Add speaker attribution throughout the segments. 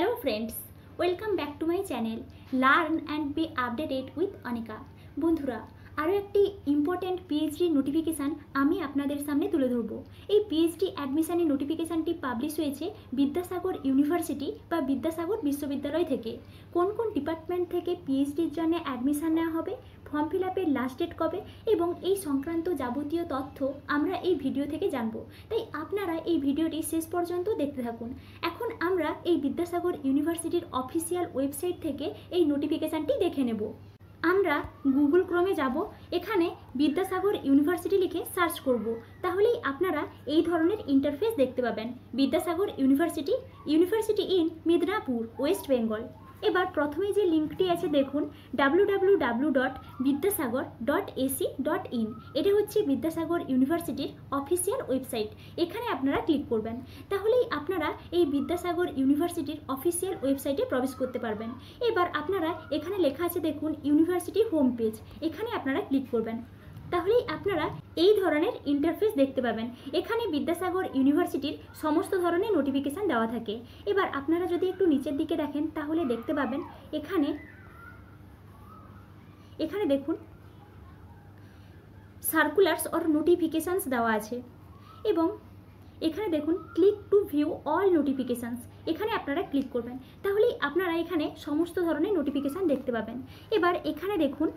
Speaker 1: Hello friends welcome back to my channel learn and be updated with Anika বন্ধুরা আরও একটি important PhD notification আমি আপনাদের সামনে তুলে ধরবো। এই পিএইচডি অ্যাডমিশানের নোটিফিকেশানটি পাবলিশ হয়েছে বিদ্যাসাগর ইউনিভার্সিটি বা বিদ্যাসাগর বিশ্ববিদ্যালয় থেকে। কোন কোন ডিপার্টমেন্ট থেকে পিএইচডির জন্য অ্যাডমিশান নেওয়া হবে ফর্ম ফিল আপের লাস্ট ডেট কবে, এবং এই সংক্রান্ত যাবতীয় তথ্য আমরা এই ভিডিও থেকে জানব। তাই আপনারা এই ভিডিওটি শেষ পর্যন্ত দেখতে থাকুন। এখন আমরা এই বিদ্যাসাগর ইউনিভার্সিটির অফিসিয়াল ওয়েবসাইট থেকে এই নোটিফিকেশানটি দেখে নেব। আমরা গুগল ক্রমে যাব, এখানে বিদ্যাসাগর ইউনিভার্সিটি লিখে সার্চ করব। তাহলেই আপনারা এই ধরনের ইন্টারফেস দেখতে পাবেন। Vidyasagar university university in Midnapore, west Bengal. এবার প্রথমে যে লিঙ্কটি আছে দেখুন W dot Vidyasagar dot AC dot in এটা হচ্ছে বিদ্যাসাগর ইউনিভার্সিটির অফিসিয়াল ওয়েবসাইট। এখানে আপনারা ক্লিক করবেন। তাহলেই আপনারা এই বিদ্যাসাগর ইউনিভার্সিটির অফিসিয়াল ওয়েবসাইটে প্রবেশ করতে পারবেন। এবার আপনারা এখানে লেখা আছে দেখুন, ইউনিভার্সিটি হোম পেজ। এখানে আপনারা ক্লিক করবেন। তাহলেই আপনারা এই ধরনের ইন্টারফেস দেখতে পাবেন। এখানে বিদ্যাসাগর ইউনিভার্সিটির সমস্ত ধরনের নোটিফিকেশান দেওয়া থাকে। এবার আপনারা যদি একটু নিচের দিকে দেখেন, তাহলে দেখতে পাবেন এখানে এখানে দেখুন সার্কুলার্স অর নোটিফিকেশানস দেওয়া আছে। এবং এখানে দেখুন click to view all notifications এখানে আপনারা ক্লিক করবেন। তাহলেই আপনারা এখানে সমস্ত ধরনের নোটিফিকেশান দেখতে পাবেন। এবার এখানে দেখুন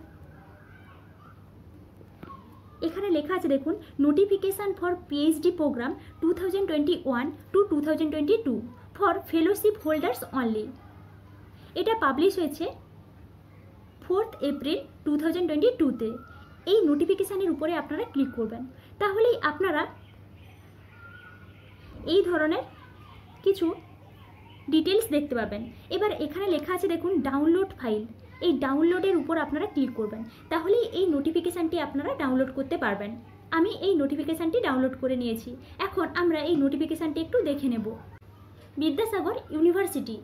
Speaker 1: এখানে লেখা আছে, দেখুন notification for PhD program two thousand twenty one to two thousand twenty two for fellowship holders only এটা পাবলিশ হয়েছে fourth April two thousand twenty টুতে এই নোটিফিকেশানের উপরে আপনারা ক্লিক করবেন। তাহলেই আপনারা এই ধরনের কিছু ডিটেলস দেখতে পাবেন। এবার এখানে লেখা আছে, দেখুন ডাউনলোড ফাইল এই ডাউনলোডের উপর আপনারা ক্লিক করবেন। তাহলেই এই নোটিফিকেশানটি আপনারা ডাউনলোড করতে পারবেন। আমি এই নোটিফিকেশানটি ডাউনলোড করে নিয়েছি। এখন আমরা এই নোটিফিকেশানটি একটু দেখে নেব। Vidyasagar university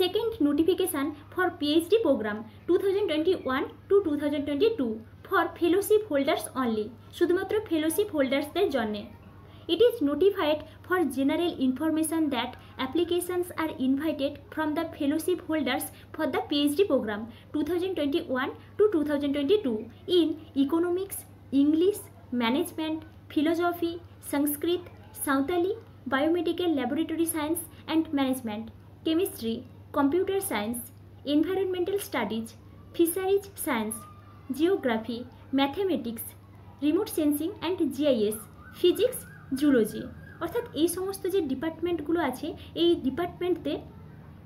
Speaker 1: second notification for PhD program two thousand twenty one to two thousand twenty two for fellowship holders only শুধুমাত্র ফেলোশিপ হোল্ডার্সদের জন্যে। It is notified for general information that applications are invited from the fellowship holders for the PhD program 2021 to 2022 in economics, English, management, philosophy, Sanskrit, Sautali, biomedical laboratory science and management, chemistry, computer science, environmental studies, fisheries science, geography, mathematics, remote sensing and GIS, physics zoology. অর্থাৎ এই সমস্ত যে ডিপার্টমেন্টগুলো আছে, এই ডিপার্টমেন্টতে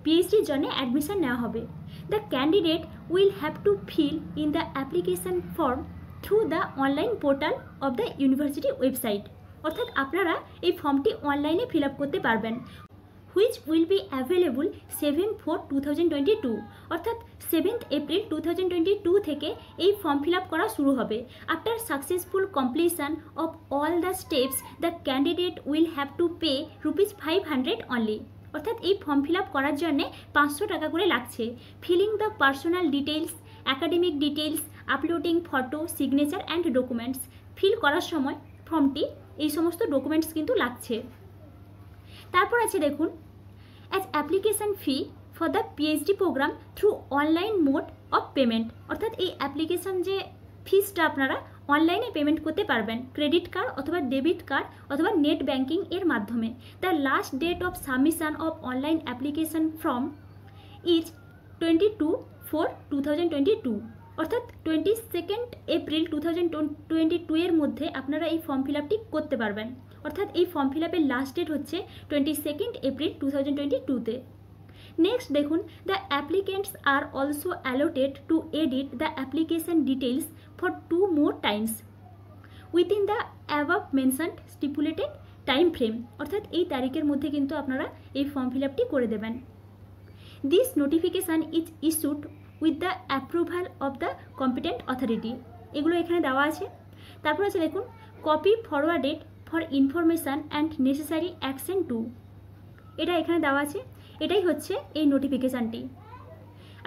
Speaker 1: পিএইচডির জন্য admission নেওয়া হবে। The candidate will have to fill in the application form through the online portal of the university website অর্থাৎ আপনারা এই ফর্মটি অনলাইনে ফিল করতে পারবেন। Which will be available seven four two thousand twenty two অর্থাৎ seventh April two thousand twenty two থেকে এই ফর্ম ফিল আপ করা শুরু হবে। After successful completion of all the steps the candidate will have to pay rupees five hundred only অর্থাৎ এই form fill up করার জন্যে পাঁচশো টাকা করে লাগছে। Filling the personal details academic details uploading photo signature and documents fill করার সময় ফর্মটি এই সমস্ত ডকুমেন্টস কিন্তু লাগছে। তারপর আছে দেখুন as application fee for the PhD program through online mode of payment অর্থাৎ এই অ্যাপ্লিকেশান যে ফিসটা আপনারা অনলাইনে পেমেন্ট করতে পারবেন ক্রেডিট কার্ড অথবা ডেবিট কার্ড অথবা নেট ব্যাঙ্কিং এর মাধ্যমে। The last date of submission of online application from is twenty two four two thousand twenty two অর্থাৎ twenty second April two thousand twenty two এর মধ্যে আপনারা এই ফর্ম ফিল আপটি করতে পারবেন। অর্থাৎ এই ফর্ম ফিল আপের লাস্ট ডেট হচ্ছে twenty second April two thousand twenty টুতে নেক্সট দেখুন the applicants are also allotted to edit the application details for two more times within the above mentioned stipulated time frame অর্থাৎ এই তারিখের মধ্যে কিন্তু আপনারা এই ফর্ম ফিল আপটি করে দেবেন। This notification is issued with the approval of the competent authority এগুলো এখানে দেওয়া আছে। তারপর আছে দেখুন copy forwarded for information and necessary action to এটা এখানে দেওয়া আছে। এটাই হচ্ছে এই নোটিফিকেশানটি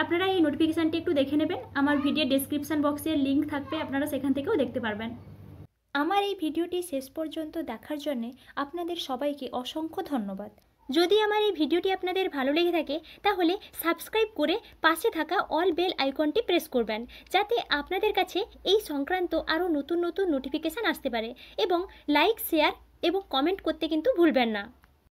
Speaker 1: আপনারা এই নোটিফিকেশানটি একটু দেখে নেবেন। আমার ভিডিও ডেসক্রিপশান বক্সের লিঙ্ক থাকবে, আপনারা সেখান থেকেও দেখতে পারবেন। আমার এই ভিডিওটি শেষ পর্যন্ত দেখার জন্যে আপনাদের সবাইকে অসংখ্য ধন্যবাদ। যদি আমার এই ভিডিওটি আপনাদের ভালো লেগে থাকে, তাহলে সাবস্ক্রাইব করে পাশে থাকা অল বেল আইকনটি প্রেস করবেন, যাতে আপনাদের কাছে এই সংক্রান্ত আরও নতুন নতুন নোটিফিকেশান আসতে পারে এবং লাইক, শেয়ার এবং কমেন্ট করতে কিন্তু ভুলবেন না।